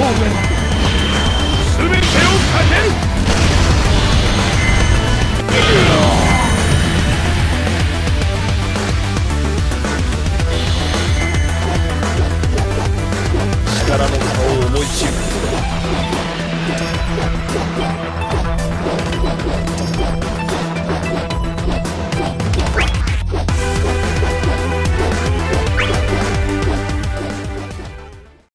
Coleman.